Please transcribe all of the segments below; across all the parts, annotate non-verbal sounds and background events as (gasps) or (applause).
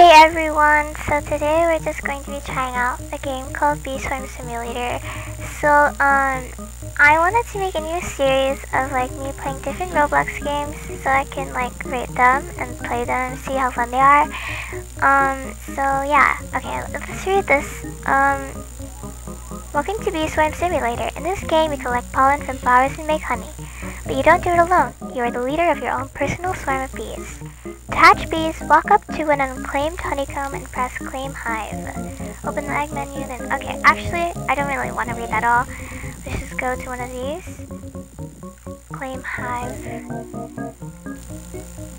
Hey everyone, so today we're just going to be trying out a game called Bee Swarm Simulator. So, um, I wanted to make a new series of like me playing different Roblox games so I can like rate them and play them and see how fun they are. Um, so yeah, okay, let's read this. Um, welcome to Bee Swarm Simulator. In this game, you collect pollen from flowers and make honey. But you don't do it alone. You are the leader of your own personal swarm of bees. Hatch bees, walk up to an unclaimed honeycomb and press claim hive. Open the egg menu, then, okay, actually, I don't really want to read that all. Let's just go to one of these. Claim hive.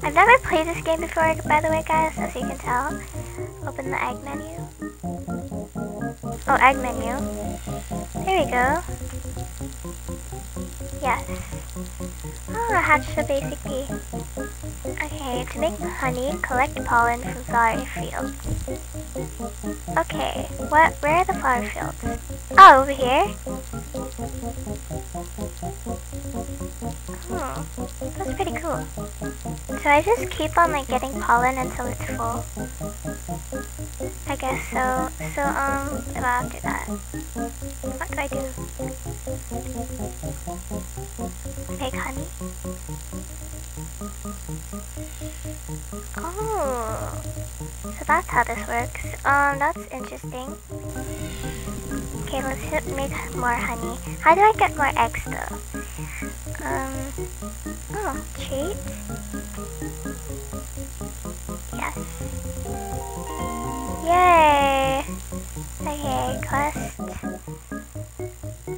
I've never played this game before, by the way, guys, as you can tell. Open the egg menu. Oh, egg menu. There we go. Yes. Oh, a basic bee. Okay, to make honey, collect pollen from flower fields. Okay, what? Where are the flower fields? Oh, over here? Hmm, that's pretty cool. So I just keep on like getting pollen until it's full. I guess so. So, um, after that, what do I do? Make honey? Oh, so that's how this works. Um, that's interesting. Okay, let's hit make more honey. How do I get more eggs though? Um, oh, treat? Quest.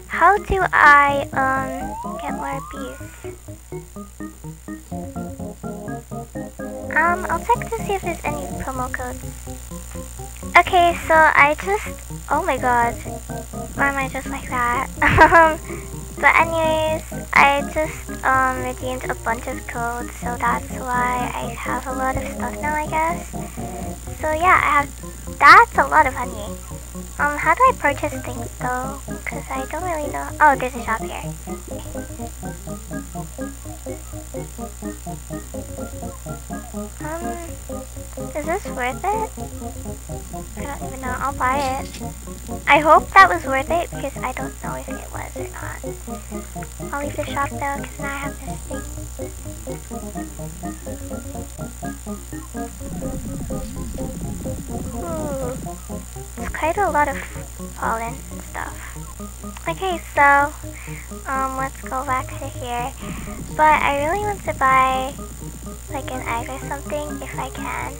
How do I, um, get more bees? Um, I'll check to see if there's any promo codes. Okay, so I just... Oh my god. Why am I just like that? (laughs) Um, but anyways, I just um, redeemed a bunch of codes, so that's why I have a lot of stuff now, I guess. So yeah, I have... That's a lot of honey. Um, how do I purchase things though? Because I don't really know. Oh, there's a shop here. Um, is this worth it? I don't even know. I'll buy it. I hope that was worth it because I don't know if it was or not. I'll leave the shop though because now I have this thing. Ooh, it's quite a lot of pollen stuff. Okay, so um, let's go back to here. But I really want to buy like an egg or something if I can.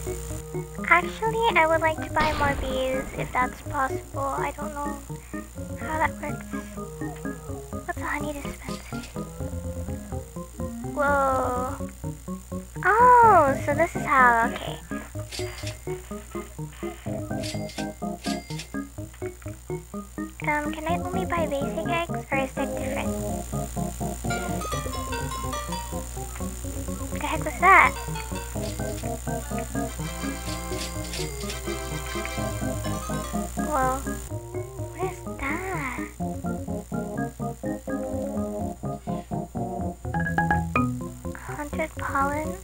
Actually, I would like to buy more bees if that's possible. I don't know how that works. What's a honey dispenser? Whoa. Oh, so this is how, okay. Um, can I only buy basic eggs or is that different? What the heck was that? Whoa. Pollen?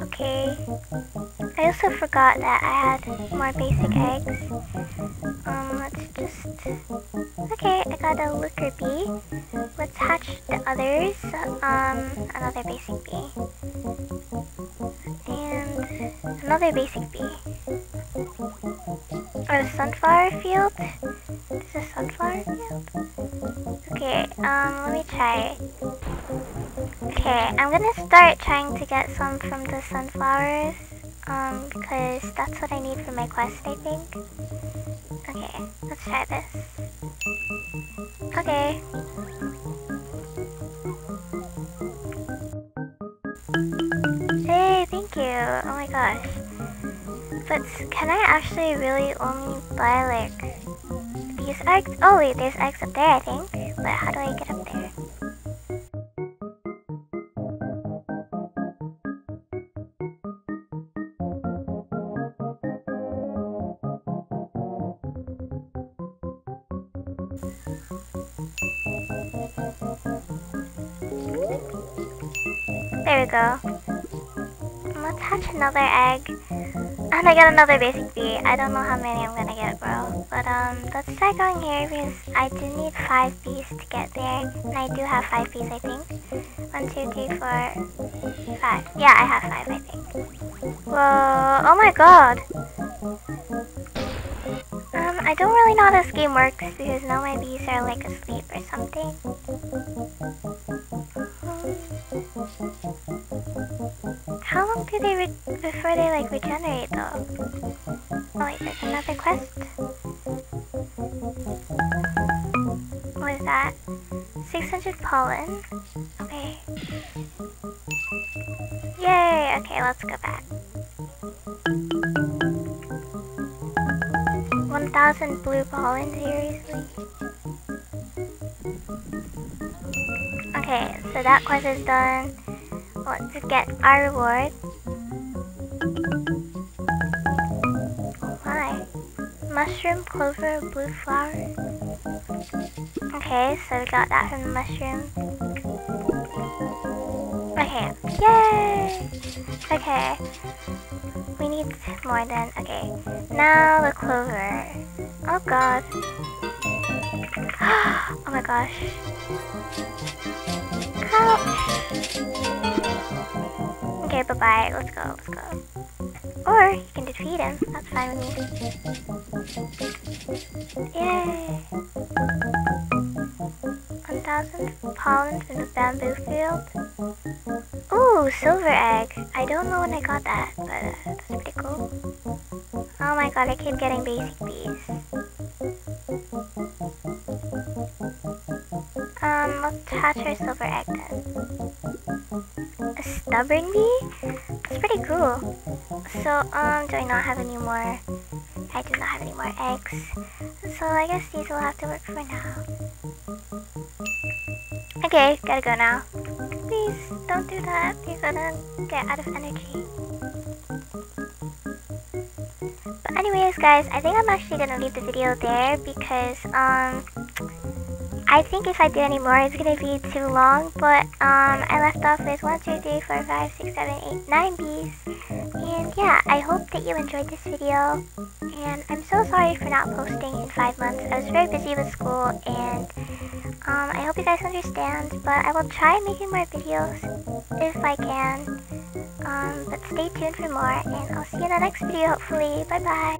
Okay. I also forgot that I had more basic eggs. Um, let's just... Okay, I got a looker bee. Let's hatch the others. Um, another basic bee. And another basic bee. Or the sunflower field? This is sunflower field? Okay, um, let me try. Okay, I'm gonna start trying to get some from the sunflowers. Um, because that's what I need for my quest, I think. Okay, let's try this. Okay. Hey, thank you. Oh my gosh. But can I actually really only buy like these eggs? Oh wait, there's eggs up there I think. But how do I get up there? There we go. Let's hatch another egg. And I got another basic bee. I don't know how many I'm gonna get, bro. But um, let's try going here because I do need five bees to get there. And I do have five bees, I think. One, two, three, four, five. Yeah, I have five, I think. Whoa, oh my god. I don't really know how this game works because now my bees are like asleep or something. How long do they before they like regenerate though? Oh wait, there's another quest. What is that? 600 pollen. Okay. Yay! Okay, let's go back. 1000 blue pollen, seriously? Okay, so that quest is done. Let's get our reward. Why? Mushroom, clover, blue flower. Okay, so we got that from the mushroom. Okay, yay! Okay, we need more than, okay. Now the clover. Oh god. (gasps) oh my gosh. Okay, bye-bye. Let's go, let's go. Or, you can defeat him. That's fine with me. Yay! 1,000 pollen from the bamboo field. Ooh, silver egg. I don't know when I got that, but that's pretty cool. Oh my god, I keep getting basic bees. Let's hatch our silver egg then. A stubborn bee? That's pretty cool. So, um, do I not have any more? I do not have any more eggs. So I guess these will have to work for now. Okay, gotta go now. Please, don't do that. You're gonna get out of energy. But anyways, guys, I think I'm actually gonna leave the video there because, um, I think if I do any more, it's gonna be too long, but um, I left off with 1, 2, 3, 4, 5, 6, 7, 8, 9 bees. And yeah, I hope that you enjoyed this video. And I'm so sorry for not posting in 5 months. I was very busy with school and um, I hope you guys understand, but I will try making more videos if I can. Um, but stay tuned for more, and I'll see you in the next video, hopefully. Bye-bye.